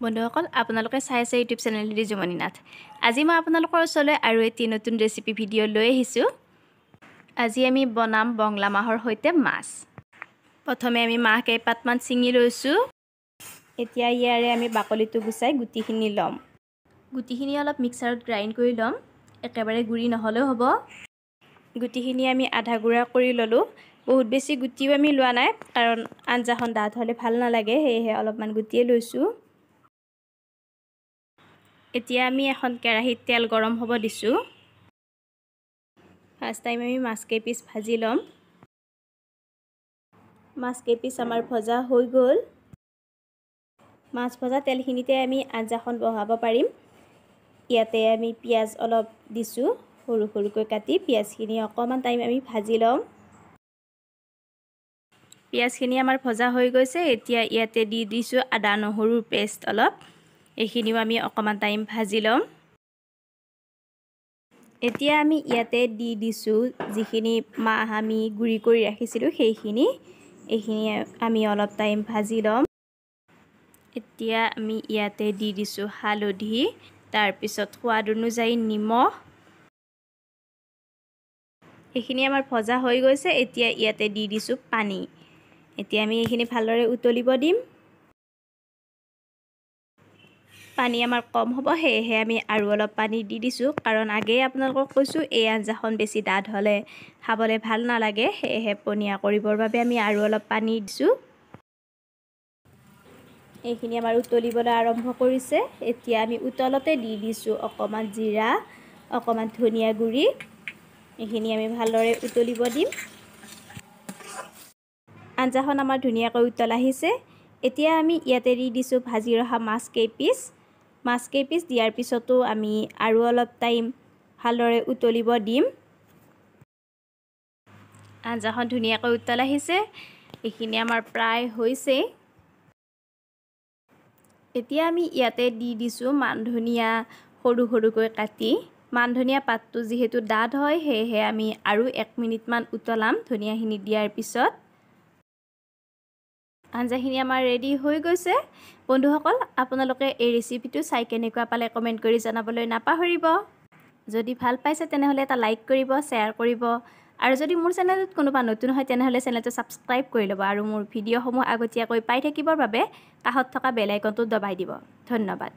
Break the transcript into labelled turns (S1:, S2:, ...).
S1: বন্ধুসকল আপোনালোকে চাই আছে YouTube channel D Jumoni Nath আজি মই আপোনালোকৰ ওচৰলৈ আৰু এটি নতুন ৰেচিপি ভিডিঅ' লৈ আহিছোঁ। আজি আমি বনাম বংলা মাহৰ সৈতে মাছ। প্ৰথমে আমি মাহ কেইপাতমান ছিঙি লৈছোঁ। এতিয়া ইয়াৰে আমি বাকলিটো গুচাই গুটিখিনি ল'ম। গুটিখিনি অলপ মিক্সাৰত গ্ৰাইণ্ড কৰি ল'ম। একেবাৰে গুড়ি নহ'লেও হ'ব। গুটিখিনি আমি আধা গুড়া কৰি ল'লোঁ। বহুত বেছি গুটিও আমি লোৱা নাই কাৰণ আঞ্জাখন ডাঠ হ'লে ভাল নালাগে সেয়েহে অলপমান গুটিয়ে লৈছোঁ। এতিয়া আমি এখন কেৰাহীত তেল গৰম হ'ব দিছোঁ। ফাৰ্ষ্ট টাইম আমি মাছ কেইপিচ ভাজি ল'ম। মাছ কেইপিচ আমাৰ ভজা হৈ গ'ল। মাছ ভজা তেলখিনিতে আমি আঞ্জাখন বহাব পাৰিম। ইয়াতে আমি পিঁয়াজ অলপ দিছোঁ সৰু সৰুকৈ কাটি পিঁয়াজখিনি অকণমান টাইম আমি ভাজি ল'ম। পিঁয়াজখিনি আমাৰ ভজা হৈ গৈছে এতিয়া ইয়াতে দি দিছোঁ আদা নহৰুৰ পেষ্ট অলপ। এইখিনিও আমি অকণমান টাইম ভাজি ল'ম। এতিয়া আমি ইয়াতে দি দিছোঁ যিখিনি মাহ আমি গুড়ি কৰি ৰাখিছিলোঁ সেইখিনি। এইখিনি আমি অলপ টাইম ভাজি ল'ম। এতিয়া আমি ইয়াতে দি দিছোঁ হালধি তাৰপিছত সোৱাদ অনুযায়ী নিমখ। এইখিনি আমাৰ ভজা হৈ গৈছে এতিয়া ইয়াতে দি দিছোঁ পানী। এতিয়া আমি এইখিনি ভালদৰে উতলিব দিম। পানী আমাৰ কম হ'ব সেয়েহে আমি আৰু অলপ পানী দি দিছোঁ। কাৰণ আগেয়ে আপোনালোকক কৈছোঁ এই আঞ্জাখন বেছি ডাঠ হ'লে খাবলৈ ভাল নালাগে। সেয়েহে পনীয়া কৰিবৰ বাবে আমি আৰু অলপ পানী দিছোঁ। এইখিনি আমাৰ উতলিবলৈ আৰম্ভ কৰিছে। এতিয়া আমি উতলতে দি দিছোঁ অকণমান জিৰা অকণমান ধনিয়া গুড়ি। এইখিনি আমি ভালদৰে উতলিব দিম। আঞ্জাখন আমাৰ ধুনীয়াকৈ উতল আহিছে। এতিয়া আমি ইয়াতে দি দিছোঁ ভাজি ৰখা মাছ কেইপিচ। মাছ কেইপিচ দিয়াৰ পিছতো আমি আৰু অলপ টাইম ভালদৰে উতলিব দিম। আঞ্জাখন ধুনীয়াকৈ উতল আহিছে। এইখিনি আমাৰ প্ৰায় হৈছে এতিয়া আমি ইয়াতে দি দিছোঁ মান ধনিয়া সৰু সৰুকৈ কাটি। মান ধনিয়া পাতটো যিহেতু ডাঠ হয় সেয়েহে আমি আৰু এক মিনিটমান উতলাম ধনিয়াখিনি দিয়াৰ পিছত। আঞ্জাখিনি আমাৰ ৰেডি হৈ গৈছে। বন্ধুসকল আপোনালোকে এই ৰেচিপিটো চাই কেনেকুৱা পালে কমেণ্ট কৰি জনাবলৈ নাপাহৰিব। যদি ভাল পাইছে তেনেহ'লে এটা লাইক কৰিব শ্বেয়াৰ কৰিব। আৰু যদি মোৰ চেনেলটোত কোনোবা নতুন হয় তেনেহ'লে চেনেলটো ছাবস্ক্ৰাইব কৰি ল'ব আৰু মোৰ ভিডিঅ'সমূহ আগতীয়াকৈ পাই থাকিবৰ বাবে কাষত থকা বেল আইকনটো দবাই দিব। ধন্যবাদ।